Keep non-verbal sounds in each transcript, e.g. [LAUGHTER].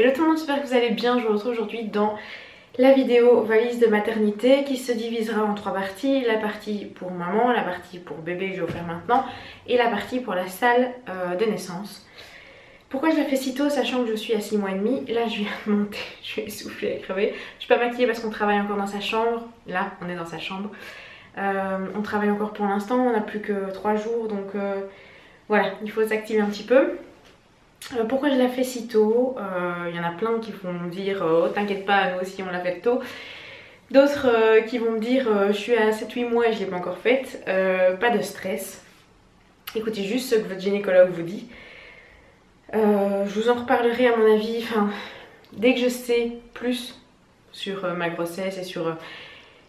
Hello tout le monde, j'espère que vous allez bien. Je vous retrouve aujourd'hui dans la vidéo valise de maternité qui se divisera en trois parties. La partie pour maman, la partie pour bébé que je vais vous faire maintenant et la partie pour la salle euh, de naissance. Pourquoi je la fais si tôt sachant que je suis à 6 mois et demi? Là je viens de monter, [LAUGHS] je suis essoufflée et crevée. Je suis pas maquillée parce qu'on travaille encore dans sa chambre. Là on est dans sa chambre. Euh, on travaille encore pour l'instant, on n'a plus que 3 jours donc euh, voilà, il faut s'activer un petit peu. Euh, pourquoi je la fais si tôt Il y en a plein qui vont me dire oh t'inquiète pas nous aussi on l'a fait tôt. D'autres qui vont me dire je suis à 7-8 mois et je l'ai pas encore faite. pas de stress. Écoutez juste ce que votre gynécologue vous dit. je vous en reparlerai à mon avis, enfin, dès que je sais plus sur ma grossesse et sur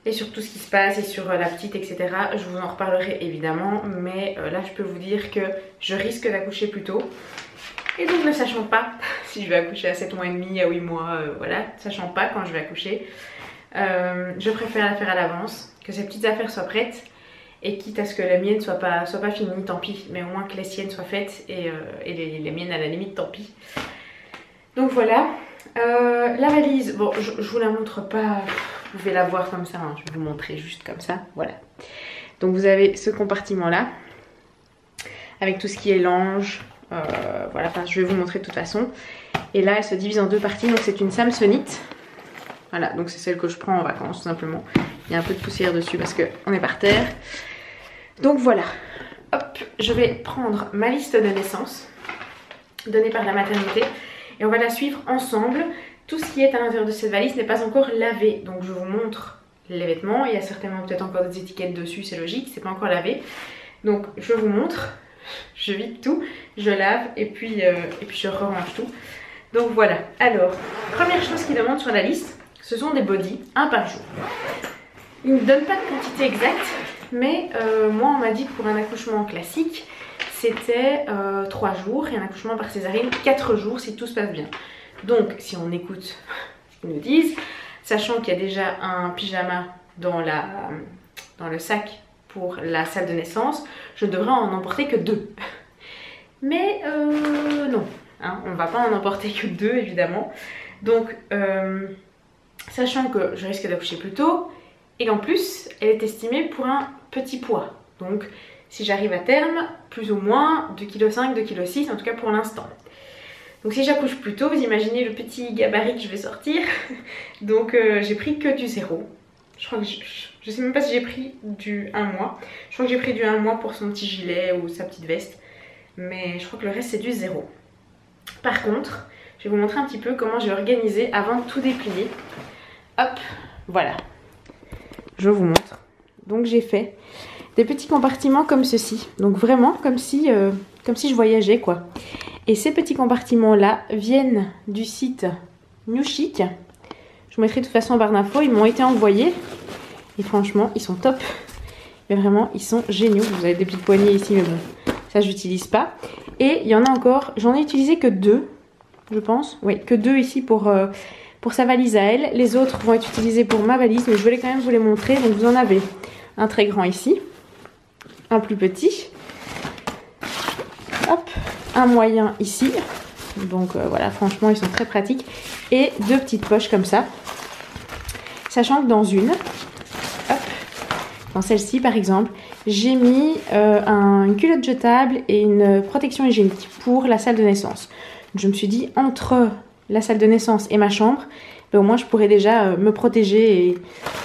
et sur tout ce qui se passe et sur euh, la petite etc. Je vous en reparlerai évidemment mais euh, là je peux vous dire que je risque d'accoucher plus tôt. Et donc ne sachant pas [LAUGHS] si je vais accoucher à 7 mois et demi, à 8 mois, euh, voilà, sachant pas quand je vais accoucher, je préfère la faire à l'avance, que ces petites affaires soient prêtes et quitte à ce que la mienne soit pas, soit pas finie, tant pis, mais au moins que les siennes soient faites et, les, les, miennes à la limite, tant pis. Donc voilà, la valise, bon je, je vous la montre pas vous pouvez la voir comme ça, hein. je vais vous montrer juste comme ça, voilà. Donc vous avez ce compartiment là, avec tout ce qui est linge, euh, voilà, enfin je vais vous montrer de toute façon. Et là elle se divise en deux parties, donc c'est une Samsonite. Voilà, donc c'est celle que je prends en vacances tout simplement. Il y a un peu de poussière dessus parce qu'on est par terre. Donc voilà, hop, je vais prendre ma liste de naissance donnée par la maternité et on va la suivre ensemble. Tout ce qui est à l'intérieur de cette valise n'est pas encore lavé. Donc je vous montre les vêtements. Il y a certainement peut-être encore des étiquettes dessus, c'est logique, c'est pas encore lavé. Donc je vous montre, je vide tout, je lave et puis, euh, et puis je rerange tout. Donc voilà. Alors, première chose qui demande sur la liste, ce sont des bodys, un par jour. Il ne donne pas de quantité exacte, mais euh, moi on m'a dit que pour un accouchement classique, c'était 3 euh, jours et un accouchement par césarienne 4 jours si tout se passe bien. Donc si on écoute ce qu'ils nous disent, sachant qu'il y a déjà un pyjama dans, la, dans le sac pour la salle de naissance, je devrais en emporter que deux. Mais euh, non, hein, on ne va pas en emporter que deux évidemment. Donc euh, sachant que je risque d'accoucher plus tôt, et en plus elle est estimée pour un petit poids. Donc si j'arrive à terme, plus ou moins 2,5 kg, 2,6 kg, en tout cas pour l'instant. Donc si j'accouche plus tôt, vous imaginez le petit gabarit que je vais sortir. [LAUGHS] Donc euh, j'ai pris que du zéro. Je crois que je, sais même pas si j'ai pris du 1 mois. Je crois que j'ai pris du 1 mois pour son petit gilet ou sa petite veste. Mais je crois que le reste c'est du zéro. Par contre, je vais vous montrer un petit peu comment j'ai organisé avant de tout déplier. Hop, voilà. Je vous montre. Donc j'ai fait des petits compartiments comme ceci. Donc vraiment comme si, euh, comme si je voyageais quoi. Et ces petits compartiments-là viennent du site New Chic. Je vous mettrai de toute façon en barre d'infos. Ils m'ont été envoyés. Et franchement, ils sont top. Mais vraiment, ils sont géniaux. Vous avez des petites poignées ici, mais bon, ça, j'utilise pas. Et il y en a encore. J'en ai utilisé que deux, je pense. Oui, que deux ici pour, euh, pour sa valise à elle. Les autres vont être utilisés pour ma valise, mais je voulais quand même vous les montrer. Donc, vous en avez un très grand ici, un plus petit. Hop, un moyen ici. Donc euh, voilà, franchement, ils sont très pratiques. Et deux petites poches comme ça. Sachant que dans une, dans celle-ci par exemple, j'ai mis euh, un, une culotte jetable et une protection hygiénique pour la salle de naissance. Je me suis dit, entre la salle de naissance et ma chambre, ben, au moins je pourrais déjà euh, me protéger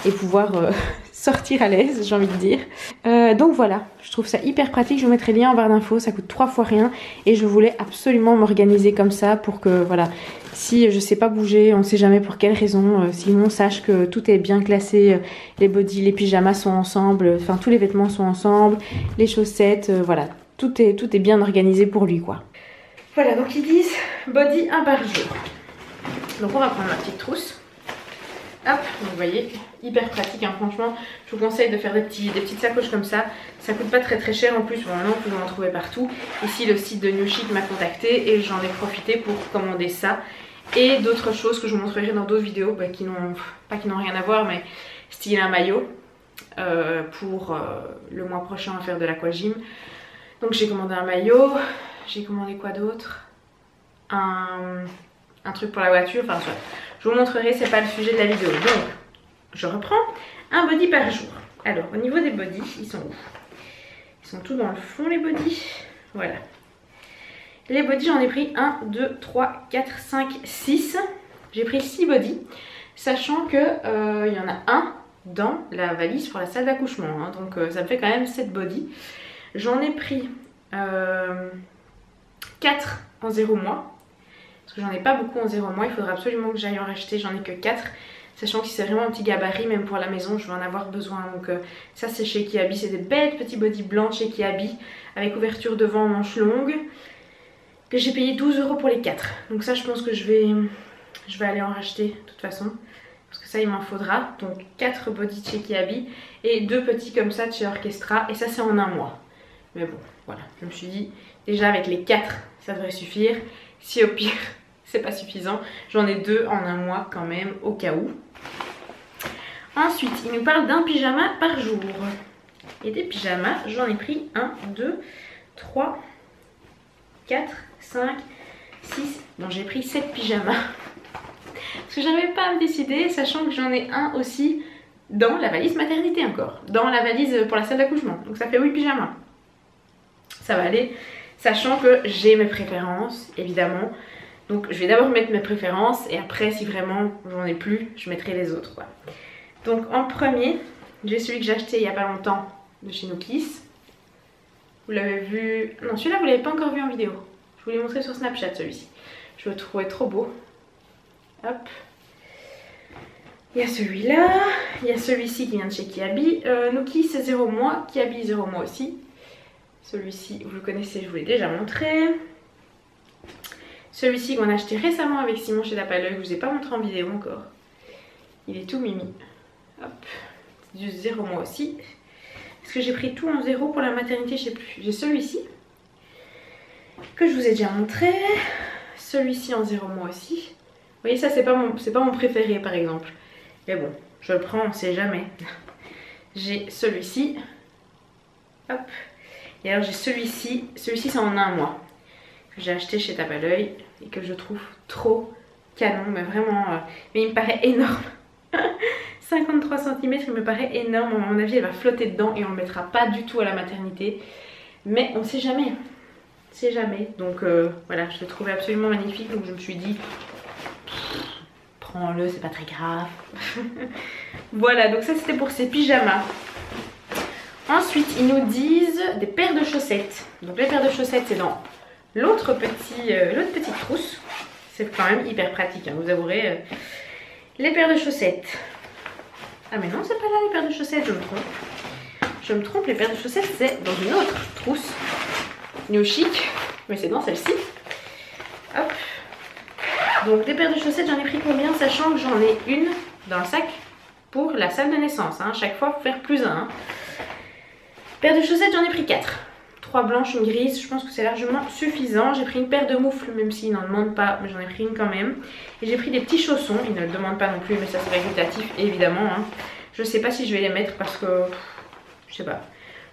et, pouvoir [LAUGHS] sortir à l'aise, j'ai envie de dire. Euh, donc voilà, je trouve ça hyper pratique. Je vous mettrai le lien en barre d'infos, ça coûte trois fois rien. Et je voulais absolument m'organiser comme ça pour que, voilà, si je sais pas bouger, on sait jamais pour quelle raison, euh, sinon sache que tout est bien classé, euh, les bodys, les pyjamas sont ensemble, enfin tous les vêtements sont ensemble, les chaussettes, voilà, tout est, bien organisé pour lui quoi. Voilà, donc ils disent body un par jour. Donc on va prendre ma petite trousse. Hop, vous voyez, hyper pratique, hein. franchement, je vous conseille de faire des, petits, petites sacoches comme ça. Ça coûte pas très très cher en plus, maintenant vous en trouvez partout. Ici, le site de New Chic m'a contacté et j'en ai profité pour commander ça. Et d'autres choses que je vous montrerai dans d'autres vidéos, bah, qui n'ont pas qui n'ont rien à voir, mais style un maillot euh, pour euh, le mois prochain à faire de l'aquagym. Donc j'ai commandé un maillot, j'ai commandé quoi d'autre? Un truc pour la voiture, enfin. Je vous montrerai, c'est pas le sujet de la vidéo. Je reprends un body par jour. Alors, au niveau des bodys, ils sont où? Ils sont tous dans le fond, les bodys. Voilà. Les bodys, j'en ai pris 1, 2, 3, 4, 5, 6. J'ai pris 6 bodys, sachant qu'il euh, y en a un dans la valise pour la salle d'accouchement. Hein. donc euh, ça me fait quand même 7 bodys. J'en ai pris 4 euh, en 0 mois. Parce que j'en ai pas beaucoup en 0 mois. Il faudra absolument que j'aille en racheter. J'en ai que 4. Sachant que si c'est vraiment un petit gabarit, même pour la maison, je vais en avoir besoin. Donc euh, ça c'est chez Kiabi. C'est des bêtes petits body blancs chez Kiabi. Avec ouverture devant manche longue. Que j'ai payé 12 euros pour les 4. Donc ça je pense que je vais, aller en racheter de toute façon parce que ça il m'en faudra. Donc 4 body de chez Kiabi et deux petits comme ça de chez Orchestra et ça c'est en un mois. Mais bon, voilà, je me suis dit déjà avec les 4 ça devrait suffire. Si au pire [LAUGHS] c'est pas suffisant, j'en ai deux en un mois quand même au cas où. Ensuite, il nous parle d'un pyjama par jour. Et des pyjamas, j'en ai pris 1, 2, 3, 4, 5, 6. Bon, j'ai pris 7 pyjamas. Parce que j'avais pas à me décider, sachant que j'en ai un aussi dans la valise maternité encore. Dans la valise pour la salle d'accouchement. Donc ça fait 8 pyjamas. Ça va aller. Sachant que j'ai mes préférences, évidemment. Donc je vais d'abord mettre mes préférences et après si vraiment j'en ai plus, je mettrai les autres. Donc en premier, j'ai celui que j'ai acheté il y a pas longtemps de chez Nookis. Vous l'avez vu... Non celui-là vous l'avez pas encore vu en vidéo. Je vous l'ai montré sur Snapchat celui-ci. Je le trouvais trop beau. Hop. Il y a celui-là. Il y a celui-ci qui vient de chez Kiabi. Euh, Nuki c'est 0 mois. Kiabi 0 mois aussi. Celui-ci, vous le connaissez, je vous l'ai déjà montré. Celui-ci qu'on a acheté récemment avec Simon chez Lapaleux, que je vous ai pas montré en vidéo encore. Il est tout mimi. Hop. Du 0 mois aussi. Est-ce que j'ai pris tout en 0 pour la maternité? Je sais plus. J'ai celui-ci. Que je vous ai déjà montré. Celui-ci en 0 mois aussi voyez, ça, c'est pas, mon, pas mon préféré, par exemple. Mais bon, je le prends, on sait jamais. [LAUGHS] J'ai celui-ci. Hop. Et alors, j'ai celui-ci. Celui-ci, c'est en un mois. Que j'ai acheté chez Tape. Et que je trouve trop canon. Mais vraiment... Euh, mais il me paraît [LAUGHS] énorme. 53 cm, il me paraît énorme. À mon avis, elle va flotter dedans. Et on le mettra pas du tout à la maternité. Mais on sait jamais. On sait jamais. Donc euh, voilà, je l'ai trouvé absolument magnifique. Donc je me suis dit, prends-le, c'est pas très grave. [LAUGHS] voilà, donc ça c'était pour ces pyjamas. Ensuite, ils nous disent des paires de chaussettes. Donc les paires de chaussettes, c'est dans l'autre petit, euh, petite trousse. C'est quand même hyper pratique, hein, vous avouerez. Les paires de chaussettes. Ah mais non, c'est pas là les paires de chaussettes, je me trompe. Je me trompe, les paires de chaussettes, c'est dans une autre trousse. New Chic, mais c'est dans celle-ci. Hop, donc des paires de chaussettes, j'en ai pris combien Sachant que j'en ai une dans le sac pour la salle de naissance. Hein. Chaque fois, faire plus un. Hein. Paire de chaussettes, j'en ai pris 4. 3 blanches, une grise, je pense que c'est largement suffisant. J'ai pris une paire de moufles, même s'ils n'en demandent pas, mais j'en ai pris une quand même. Et j'ai pris des petits chaussons, ils ne le demandent pas non plus, mais ça c'est régulatif évidemment. Hein. Je sais pas si je vais les mettre parce que, je sais pas,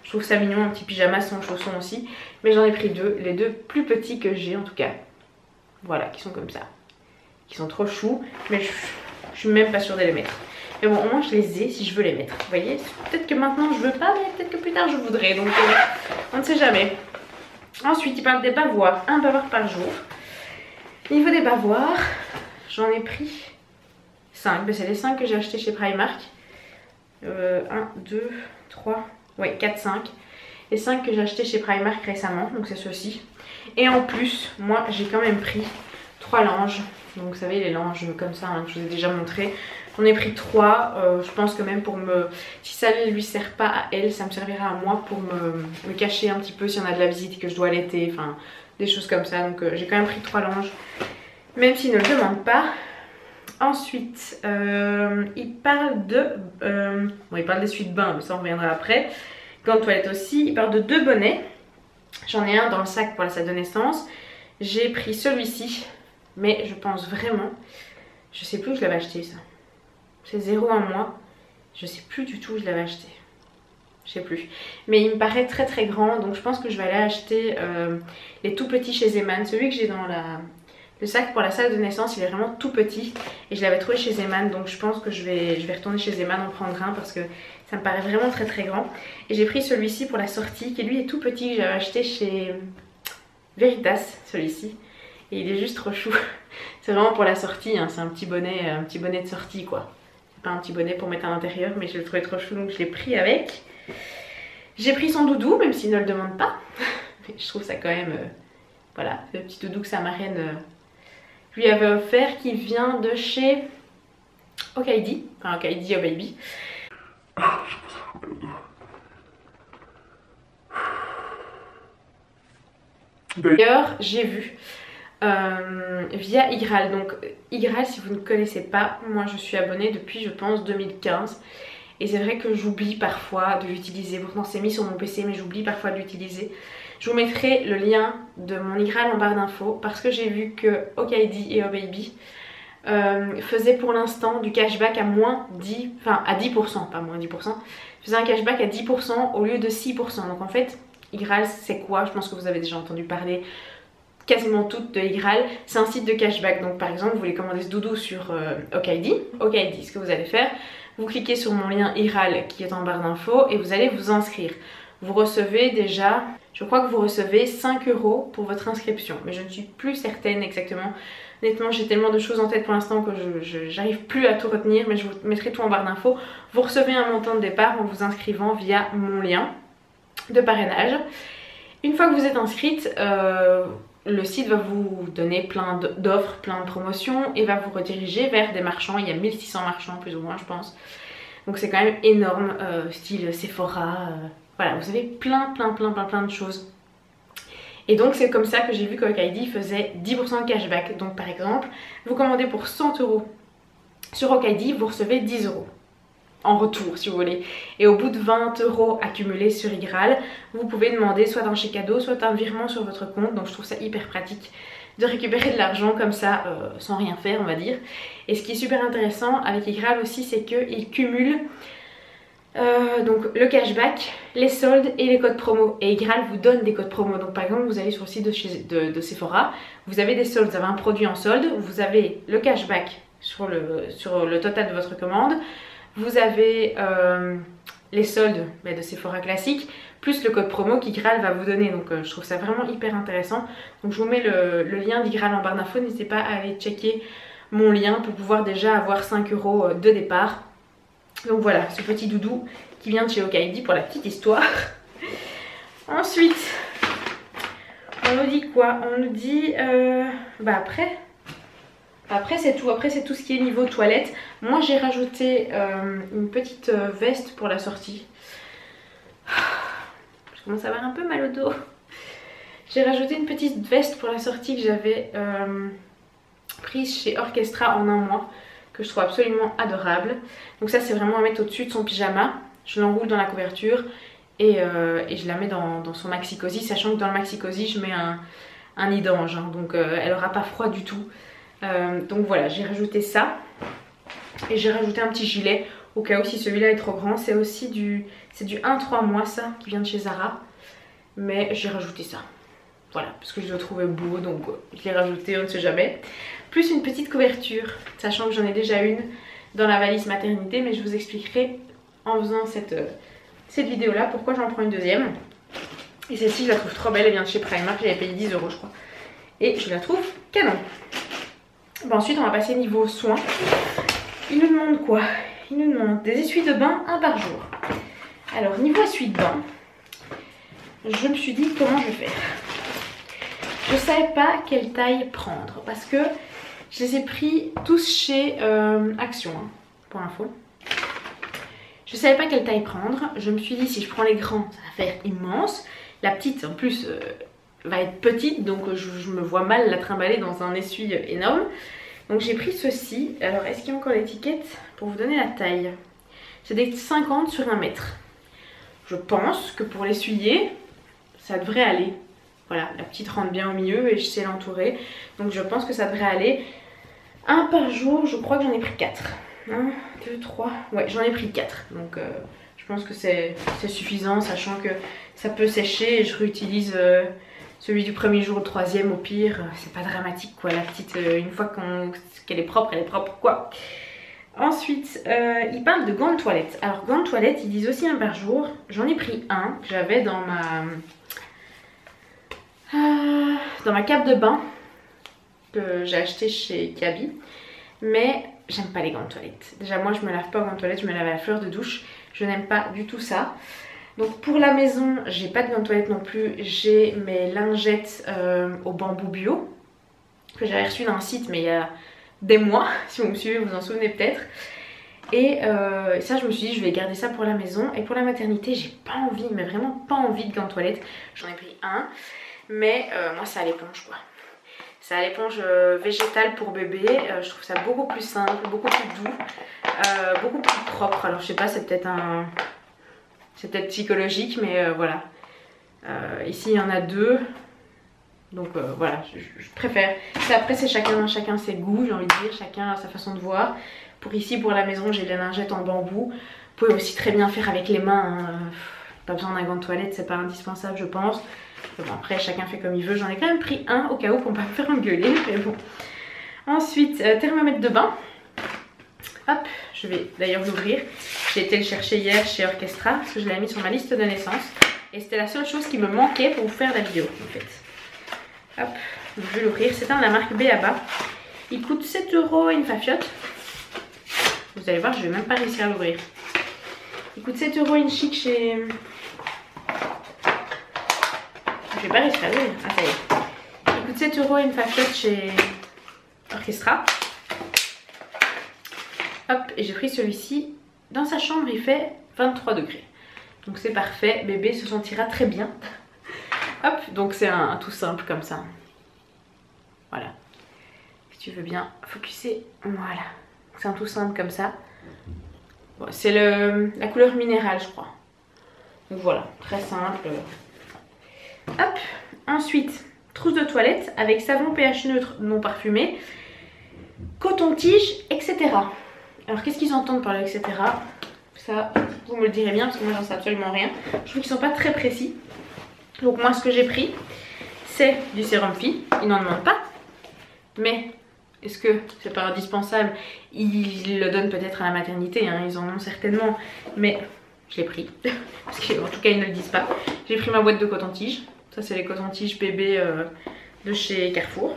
je trouve ça mignon, un petit pyjama sans chaussons aussi. Mais j'en ai pris deux, les deux plus petits que j'ai en tout cas. Voilà, qui sont comme ça qui sont trop choux. Mais je, suis même pas sûre de les mettre. Mais bon, au moins je les ai si je veux les mettre. Vous voyez Peut-être que maintenant je veux pas, mais peut-être que plus tard je voudrais. Donc euh, on ne sait jamais. Ensuite, il parle des bavoirs. Un bavoir par jour. Niveau des bavoirs, j'en ai pris 5. Ben, c'est les 5 que j'ai acheté chez Primark. 1, 2, 3, ouais 4, 5. Et 5 que j'ai acheté chez Primark récemment. Donc c'est ceux-ci. Et en plus, moi j'ai quand même pris 3 langes donc vous savez les langes comme ça hein, que je vous ai déjà montré. J'en ai pris trois. Euh, je pense que même pour me... Si ça ne lui sert pas à elle, ça me servira à moi pour me, cacher un petit peu si on a de la visite et que je dois allaiter. Enfin des choses comme ça. Donc euh, j'ai quand même pris trois langes. Même s'il ne le demande pas. Ensuite, euh, il parle de... bon il parle des suites bains mais ça on reviendra après. Gants de toilette aussi. Il parle de deux bonnets. J'en ai un dans le sac pour la salle de naissance. J'ai pris celui-ci mais je pense vraiment, je sais plus où je l'avais acheté ça. C'est 0 un mois. Je sais plus du tout où je l'avais acheté. Je sais plus. Mais il me paraît très très grand. Donc je pense que je vais aller acheter euh, les tout petits chez Zeman. Celui que j'ai dans Le sac pour la salle de naissance, il est vraiment tout petit et je l'avais trouvé chez Zeman donc je pense que je vais, je vais retourner chez Zeman en prendre un parce que ça me paraît vraiment très très grand. Et j'ai pris celui-ci pour la sortie qui lui est tout petit que j'avais acheté chez Veritas, celui-ci. Et il est juste trop chou. [LAUGHS] C'est vraiment pour la sortie, hein. c'est un petit bonnet, un petit bonnet de sortie quoi. C'est pas un petit bonnet pour mettre à l'intérieur mais je le trouvais trop chou donc je l'ai pris avec. J'ai pris son doudou même s'il ne le demande pas. [LAUGHS] je trouve ça quand même... Euh, voilà, le petit doudou que sa marraine euh, lui avait offert qui vient de chez Okaidi, enfin Okaidi Oh Baby. D'ailleurs, j'ai vu euh, via Igral. Donc Igral, si vous ne connaissez pas, moi je suis abonnée depuis je pense 2015. Et c'est vrai que j'oublie parfois de l'utiliser. Pourtant c'est mis sur mon PC mais j'oublie parfois de l'utiliser. Je vous mettrai le lien de mon Igral en barre d'infos parce que j'ai vu que OKD et OBaby euh, faisaient pour l'instant du cashback à moins 10, enfin à 10%, pas moins 10%, faisaient un cashback à 10% au lieu de 6%. Donc en fait, Igral c'est quoi? Je pense que vous avez déjà entendu parler quasiment toutes de Igral, c'est un site de cashback. Donc par exemple, vous voulez commander ce doudou sur euh. OKD, ce que vous allez faire, vous cliquez sur mon lien Igral qui est en barre d'infos et vous allez vous inscrire. Vous recevez déjà je crois que vous recevez 5 euros pour votre inscription. Mais je ne suis plus certaine exactement. Honnêtement, j'ai tellement de choses en tête pour l'instant que je n'arrive plus à tout retenir. Mais je vous mettrai tout en barre d'infos. Vous recevez un montant de départ en vous inscrivant via mon lien de parrainage. Une fois que vous êtes inscrite, euh, le site va vous donner plein d'offres, plein de promotions et va vous rediriger vers des marchands. Il y a 1600 marchands plus ou moins je pense. Donc c'est quand même énorme, euh, style Sephora, euh, voilà, vous avez plein, plein, plein, plein, plein de choses. Et donc c'est comme ça que j'ai vu qu'OkID faisait 10% de cashback. Donc par exemple, vous commandez pour 100 euros sur OkID, vous recevez 10 euros en retour si vous voulez. Et au bout de 20 euros accumulés sur Igral, vous pouvez demander soit un chèque cadeau, soit un virement sur votre compte. Donc je trouve ça hyper pratique de récupérer de l'argent comme ça euh, sans rien faire on va dire. Et ce qui est super intéressant avec Igral aussi c'est qu'il cumule euh, donc le cashback, les soldes et les codes promo. Et Igral vous donne des codes promo. Donc par exemple, vous allez sur le site de, Sephora, vous avez des soldes, vous avez un produit en solde, vous avez le cashback sur le, sur le total de votre commande, vous avez euh, les soldes de Sephora classique, plus le code promo qu'Igral va vous donner. Donc euh, je trouve ça vraiment hyper intéressant. Donc je vous mets le, lien d'Igral en barre d'infos, n'hésitez pas à aller checker mon lien pour pouvoir déjà avoir 5 euros de départ donc voilà, ce petit doudou qui vient de chez Okaidi pour la petite histoire. [LAUGHS] Ensuite, on nous dit quoi? On nous dit... Euh, bah après... Après c'est tout, après c'est tout ce qui est niveau toilette. Moi j'ai rajouté euh, une petite euh, veste pour la sortie. [SIGHS] Je commence à avoir un peu mal au dos. J'ai rajouté une petite veste pour la sortie que j'avais prise chez Orchestra en un mois que je trouve absolument adorable. Donc ça c'est vraiment à mettre au-dessus de son pyjama. Je l'enroule dans la couverture et, euh, je la mets dans, son maxi cosy, sachant que dans le maxi cosy je mets un, un hein. donc euh, elle aura pas froid du tout. Euh, donc voilà, j'ai rajouté ça et j'ai rajouté un petit gilet au cas où si celui-là est trop grand. C'est aussi du, du 1-3 mois ça qui vient de chez Zara, mais j'ai rajouté ça. Voilà, parce que je le trouvais beau, donc je l'ai rajouté, on ne sait jamais plus une petite couverture, sachant que j'en ai déjà une dans la valise maternité, mais je vous expliquerai en faisant cette, euh, cette vidéo là pourquoi j'en prends une deuxième. Et celle-ci je la trouve trop belle, elle vient de chez Primark, j'avais payé 10 euros je crois. Et je la trouve canon. Bon ensuite on va passer niveau soins. Il nous demande quoi? Il nous demande des essuies de bain, un par jour. Alors niveau essuie de bain, je me suis dit comment je vais faire? Je savais pas quelle taille prendre parce que je les ai pris tous chez euh, Action, hein, pour info. Je savais pas quelle taille prendre. Je me suis dit si je prends les grands, ça va faire immense. La petite en plus euh, va être petite donc je, me vois mal la trimballer dans un essuie énorme. Donc j'ai pris ceci. Alors est-ce qu'il y a encore l'étiquette pour vous donner la taille? C'est des 50 sur 1 mètre. Je pense que pour l'essuyer, ça devrait aller. Voilà, la petite rentre bien au milieu et je sais l'entourer. Donc je pense que ça devrait aller. Un par jour, je crois que j'en ai pris 4. 1, 2, 3. Ouais, j'en ai pris 4. Donc euh, je pense que c'est suffisant, sachant que ça peut sécher et je réutilise euh, Celui du premier jour, le troisième, au pire, euh, c'est pas dramatique quoi. La petite, euh, une fois qu'elle est propre, elle est propre quoi. Ensuite, euh, ils parlent de gants de toilette. Alors, gants de toilette, ils disent aussi un par jour. J'en ai pris un que j'avais dans ma... dans ma cape de bain que j'ai acheté chez Kaby. Mais j'aime pas les gants de toilette. Déjà, moi, je me lave pas aux gants de toilette, je me lave à la fleur de douche. Je n'aime pas du tout ça. Donc pour la maison, j'ai pas de gants de toilette non plus. J'ai mes lingettes euh, au bambou bio que j'avais reçu d'un site mais il y a des mois. [LAUGHS] Si vous me suivez, vous en souvenez peut-être. Et euh, ça, je me suis dit, je vais garder ça pour la maison. Et pour la maternité, j'ai pas envie, mais vraiment pas envie de gants de toilette. J'en ai pris un. Mais euh, moi, c'est à l'éponge quoi. C'est à l'éponge végétale pour bébé. je trouve ça beaucoup plus simple, beaucoup plus doux, beaucoup plus propre. Alors je sais pas, c'est peut-être un, c'est peut-être psychologique, mais euh, voilà. Euh, ici, il y en a deux. Donc euh, voilà, je, préfère. Après, c'est chacun, chacun ses goûts, j'ai envie de dire, chacun sa façon de voir. Pour ici, pour la maison, j'ai les lingettes en bambou. Vous pouvez aussi très bien faire avec les mains. Hein. Pas besoin d'un gant de toilette, c'est pas indispensable, je pense. Bon, après, chacun fait comme il veut. J'en ai quand même pris un au cas où pour pas me faire engueuler, [LAUGHS] mais. Ensuite, thermomètre de bain. Je vais d'ailleurs l'ouvrir. J'ai été le chercher hier chez Orchestra parce que je l'ai mis sur ma liste de naissance. Et c'était la seule chose qui me manquait pour vous faire la vidéo en fait. Hop, je vais l'ouvrir. C'est un de la marque Beaba. Il coûte 7 euros une fafiote. Vous allez voir, je vais même pas réussir à l'ouvrir. Il coûte 7 euros une chic chez... Je vais pas réussir à l'ouvrir. Ah ça y est. Il coûte 7 euros une fafiote chez Orchestra. Hop, et j'ai pris celui-ci. Dans sa chambre, il fait 23 degrés. Donc c'est parfait, bébé se sentira très bien. [LAUGHS] Hop, donc c'est un, tout simple comme ça. Voilà. Si tu veux bien focuser, voilà. C'est un tout simple comme ça. c'est la couleur minérale, je crois. Donc voilà, très simple. Hop, ensuite, trousse de toilette avec savon pH neutre non parfumé, coton-tige, etc. Alors qu'est-ce qu'ils entendent par là, etc. Ça, vous me le direz bien parce que moi j'en sais absolument rien. Je trouve qu'ils sont pas très précis. Donc moi ce que j'ai pris, c'est du sérum fille. Ils n'en demandent pas. Mais est-ce que c'est pas indispensable? Ils le donnent peut-être à la maternité, hein. ils en ont certainement. Mais je l'ai pris. [LAUGHS] parce qu'en tout cas ils ne le disent pas. J'ai pris ma boîte de coton-tige. Ça c'est les coton-tiges bébés euh, de chez Carrefour.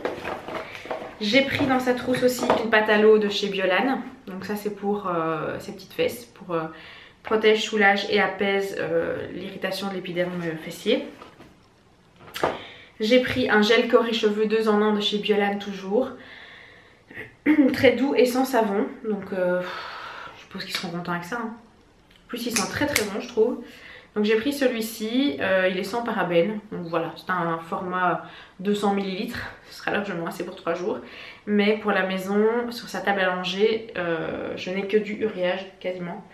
J'ai pris dans sa trousse aussi une pâte à l'eau de chez Biolan. Donc ça c'est pour euh, ses petites fesses, pour euh, protège, soulage et apaise euh, l'irritation de l'épiderme fessier. J'ai pris un gel corps et cheveux 2 en 1 de chez Biolan toujours. [CLEARS THROAT] très doux et sans savon. Donc je suppose qu'ils seront contents avec ça. Hein. En plus il sent très très bon je trouve. Donc j'ai pris celui-ci, euh, il est sans parabènes, donc voilà, c'est un format 200 ml, ce sera largement assez pour 3 jours. Mais pour la maison, sur sa table à euh, je n'ai que du uriage quasiment.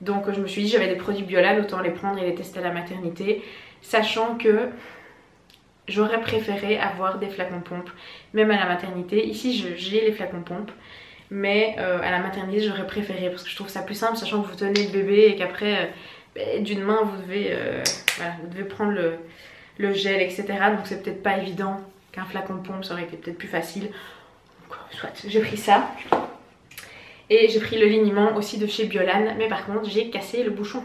Donc je me suis dit j'avais des produits Biolan, autant les prendre et les tester à la maternité, sachant que j'aurais préféré avoir des flacons pompes, même à la maternité. Ici j'ai les flacons pompes, mais euh, à la maternité j'aurais préféré parce que je trouve ça plus simple, sachant que vous tenez le bébé et qu'après d'une main vous devez, euh, vous devez prendre le, gel etc. Donc c'est peut-être pas évident qu'un flacon de pompe ça aurait été peut-être plus facile. soit, j'ai pris ça. Et j'ai pris le liniment aussi de chez Biolan. Mais par contre j'ai cassé le bouchon.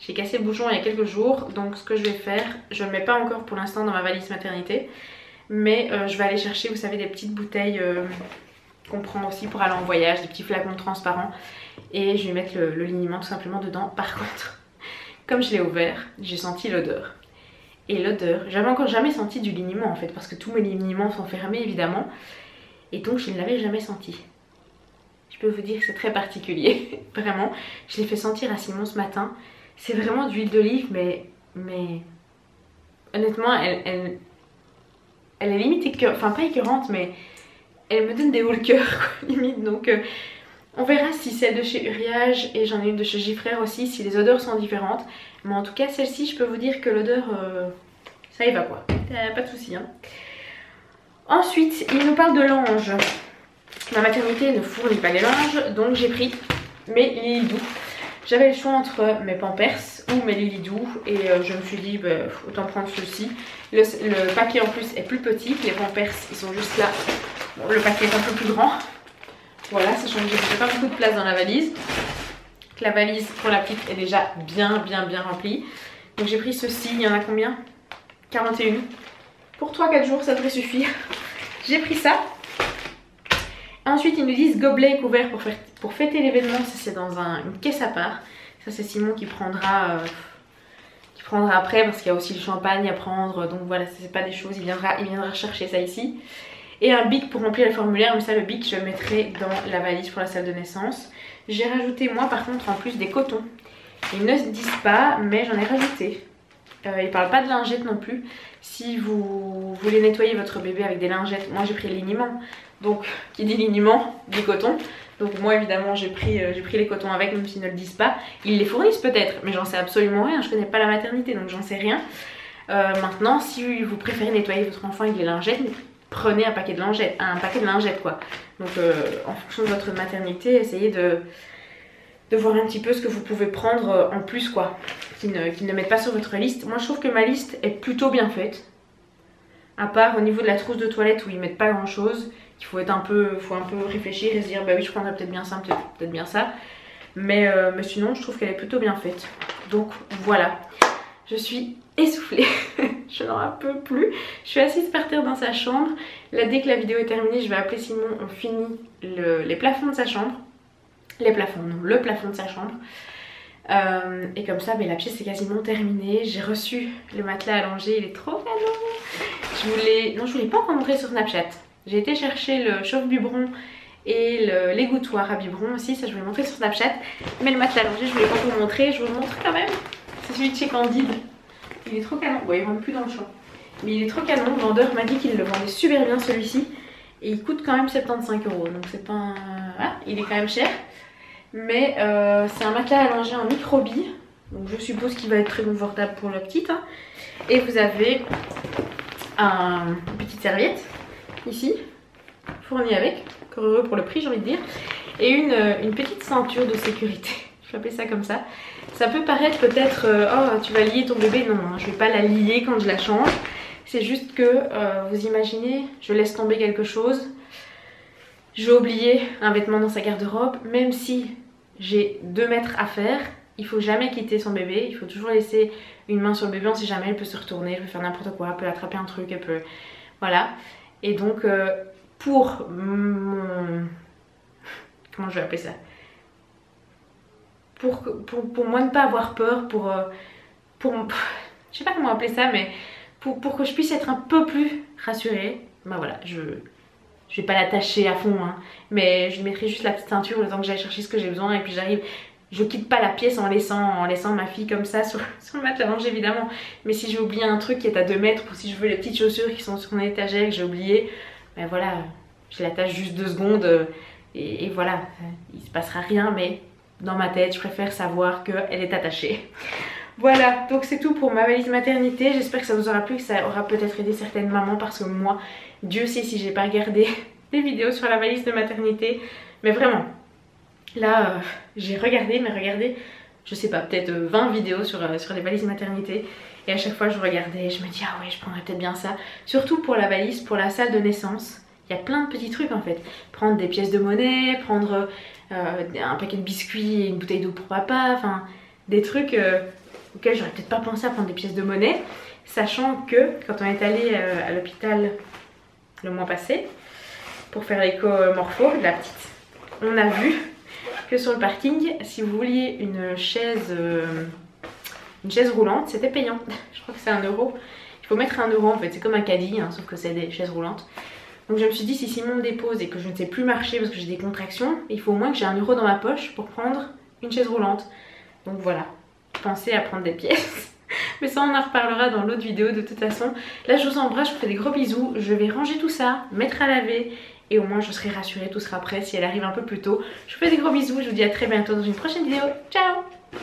J'ai cassé le bouchon il y a quelques jours. Donc ce que je vais faire, je ne le mets pas encore pour l'instant dans ma valise maternité. Mais euh, je vais aller chercher, vous savez, des petites bouteilles euh, qu'on prend aussi pour aller en voyage, des petits flacons transparents et je vais mettre le, liniment tout simplement dedans. Par contre, [LAUGHS] comme je l'ai ouvert, j'ai senti l'odeur. Et l'odeur, j'avais encore jamais senti du liniment en fait, parce que tous mes liniments sont fermés évidemment. Et donc je ne l'avais jamais senti. Je peux vous dire que c'est très particulier, [LAUGHS] vraiment. Je l'ai fait sentir à Simon ce matin. C'est vraiment d'huile d'olive, mais, mais honnêtement, elle, elle, elle est limite écœurante, enfin pas écœurante, mais elle me donne des hauts le cœur, [LAUGHS] limite. Donc euh, on verra si celle de chez Uriage et j'en ai une de chez Gifrère aussi, si les odeurs sont différentes. Mais en tout cas, celle-ci, je peux vous dire que l'odeur, euh, ça y va quoi. pas de souci. Hein. Ensuite, il nous parle de l'ange. Ma maternité ne fournit pas les linges, donc j'ai pris mes lits doux. J'avais le choix entre mes Pampers ou mes Lilidou et euh, je me suis dit bah, autant prendre ceci. Le, le, paquet en plus est plus petit, les Pampers ils sont juste là. Bon, le paquet est un peu plus grand. Voilà, sachant que j'ai pas beaucoup de place dans la valise. La valise pour la petite est déjà bien bien bien remplie. Donc j'ai pris ceci, il y en a combien? 41. Pour 3-4 jours ça devrait suffire. [LAUGHS] j'ai pris ça. Ensuite, ils nous disent gobelet couvert pour, faire, fêter l'événement. Ça, c'est dans une caisse à part. Ça, c'est Simon qui prendra, euh, qui prendra après parce qu'il y a aussi le champagne à prendre. Donc voilà, c'est pas des choses. Il viendra, il viendra chercher ça ici. Et un bic pour remplir le formulaire. Mais ça, le bic, je mettrai dans la valise pour la salle de naissance. J'ai rajouté, moi, par contre, en plus des cotons. Ils ne se disent pas, mais j'en ai rajouté. Euh, ils parlent pas de lingettes non plus. Si vous voulez nettoyer votre bébé avec des lingettes, moi j'ai pris liniment. Donc, qui dit liniment, dit coton. Donc moi évidemment j'ai pris, euh, les cotons avec même s'ils ne le disent pas. Ils les fournissent peut-être mais j'en sais absolument rien. Je connais pas la maternité donc j'en sais rien. Euh, maintenant si vous préférez nettoyer votre enfant avec les lingettes, prenez un paquet de lingettes, un paquet de lingettes quoi. Donc euh, en fonction de votre maternité, essayez de, de voir un petit peu ce que vous pouvez prendre en plus quoi. Qui ne, qui ne mettent pas sur votre liste. Moi je trouve que ma liste est plutôt bien faite. À part au niveau de la trousse de toilette où ils mettent pas grand chose il faut être un peu, faut un peu réfléchir et se dire bah oui je prendrais peut-être bien ça, peut-être bien ça. Euh, mais sinon je trouve qu'elle est plutôt bien faite. Donc voilà, je suis essoufflée, [LAUGHS] je n'en peux plus. Je suis assise par terre dans sa chambre. Là dès que la vidéo est terminée je vais appeler Simon, on finit les plafonds de sa chambre. Les plafonds, non, le plafond de sa chambre. Euh, et comme ça, mais la pièce est quasiment terminée. J'ai reçu le matelas allongé, il est trop canon. Je voulais, non je voulais pas encore montrer sur Snapchat. J'ai été chercher le chauffe-biberon et l'égouttoir à biberon aussi, ça je vous montrer sur Snapchat. Mais le matelas allongé, je voulais pas vous montrer, je vous le montre quand même. C'est celui de chez Candide. Il est trop canon. Bon, il vend plus dans le champ. Mais il est trop canon. Le vendeur m'a dit qu'il le vendait super bien celui-ci. Et il coûte quand même 75 euros. Donc c'est pas un... Voilà, il est quand même cher. Mais euh, c'est un matelas allongé en microbie. Donc je suppose qu'il va être très confortable pour la petite. Hein. Et vous avez un, une petite serviette ici, fourni avec, heureux pour le prix j'ai envie de dire, et une, euh, une petite ceinture de sécurité, je vais appeler ça comme ça. Ça peut paraître peut-être, euh, oh tu vas lier ton bébé, non, hein, je vais pas la lier quand je la change, c'est juste que, euh, vous imaginez, je laisse tomber quelque chose, j'ai oublié un vêtement dans sa garde-robe, même si j'ai 2 mètres à faire, il faut jamais quitter son bébé, il faut toujours laisser une main sur le bébé, on sait jamais, elle peut se retourner, elle peut faire n'importe quoi, elle peut attraper un truc, elle peut... Voilà. Et donc, euh, pour mon... Comment je vais appeler ça? Pour, pour, pour, moi ne pas avoir peur, pour... Euh, pour [LAUGHS] je sais pas comment appeler ça, mais pour, pour, que je puisse être un peu plus rassurée, bah voilà, je... Je vais pas l'attacher à fond, hein, mais je mettrai juste la petite ceinture le temps que j'aille chercher ce que j'ai besoin et puis j'arrive. Je quitte pas la pièce en laissant, en laissant ma fille comme ça [LAUGHS] sur, sur le matelas évidemment. Mais si j'ai oublié un truc qui est à 2 mètres ou si je veux les petites chaussures qui sont sur mon étagère que j'ai oublié, ben voilà, je l'attache juste 2 secondes euh, et, voilà, il se passera rien mais dans ma tête je préfère savoir qu'elle est attachée. [LAUGHS] Voilà, donc c'est tout pour ma valise maternité. J'espère que ça vous aura plu, que ça aura peut-être aidé certaines mamans parce que moi, Dieu sait si j'ai pas regardé [LAUGHS] des vidéos sur la valise de maternité. Mais vraiment, Là, euh, j'ai regardé, mais regardé, je sais pas, peut-être 20 euh, vidéos sur, euh, sur les valises maternité. Et à chaque fois, je regardais je me dis, ah ouais, je prendrais peut-être bien ça. Surtout pour la valise, pour la salle de naissance. Il y a plein de petits trucs en fait. Prendre des pièces de monnaie, prendre un paquet de biscuits et une bouteille d'eau pour papa. Enfin, des trucs auxquels j'aurais peut-être pas pensé à prendre des pièces de monnaie. Sachant que quand on est allé à l'hôpital le mois passé pour faire l'écho morpho de la petite, on a vu que sur le parking, si vous vouliez une chaise, euh, une chaise roulante, c'était payant. [LAUGHS] je crois que c'est un euro. Il faut mettre un euro en fait, c'est comme un caddie, hein, sauf que c'est des chaises roulantes. Donc je me suis dit, si Simon me dépose et que je ne sais plus marcher parce que j'ai des contractions, il faut au moins que j'ai un euro dans ma poche pour prendre une chaise roulante. Donc voilà, pensez à prendre des pièces. [LAUGHS] Mais ça on en reparlera dans l'autre vidéo de toute façon. Là je vous embrasse, je vous fais des gros bisous. Je vais ranger tout ça, mettre à laver et au moins je serai rassurée, tout sera prêt si elle arrive un peu plus tôt. Je vous fais des gros bisous, je vous dis à très bientôt dans une prochaine vidéo. Ciao